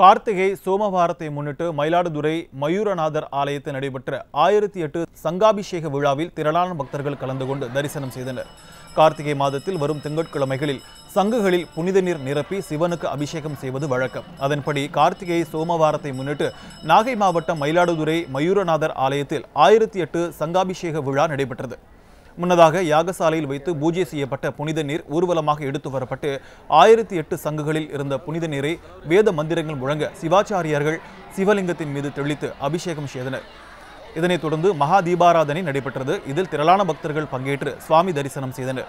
கார்த்திகை சோமவாரத்தை முன்னிட்டு மயிலாடுதுறை மயூரநாதர் ஆலயத்தில் நடைபெற்ற ஆயிரத்தி எட்டு சங்காபிஷேக விழாவில் திரளான பக்தர்கள் கலந்து கொண்டு தரிசனம் செய்தனர். கார்த்திகை மாதத்தில் வரும் திங்கட்கிழமைகளில் சங்குகளில் புனித நீர் நிரப்பி சிவனுக்கு அபிஷேகம் செய்வது வழக்கம். அதன்படி கார்த்திகை சோமவாரத்தை முன்னிட்டு நாகை மாவட்டம் மயிலாடுதுறை மயூரநாதர் ஆலயத்தில் ஆயிரத்தி எட்டு சங்காபிஷேக விழா நடைபெற்றது. முன்னதாக யாகசாலையில் வைத்து பூஜை செய்யப்பட்ட புனித நீர் ஊர்வலமாக எடுத்து வரப்பட்டு ஆயிரத்தி எட்டு சங்குகளில் இருந்த புனித நீரை வேத மந்திரங்கள் முழங்க சிவாச்சாரியார்கள் சிவலிங்கத்தின் மீது தெளித்து அபிஷேகம் செய்தனர். இதனைத் தொடர்ந்து மகா தீபாராதனை நடைபெற்றது. இதில் திரளான பக்தர்கள் பங்கேற்று சுவாமி தரிசனம் செய்தனர்.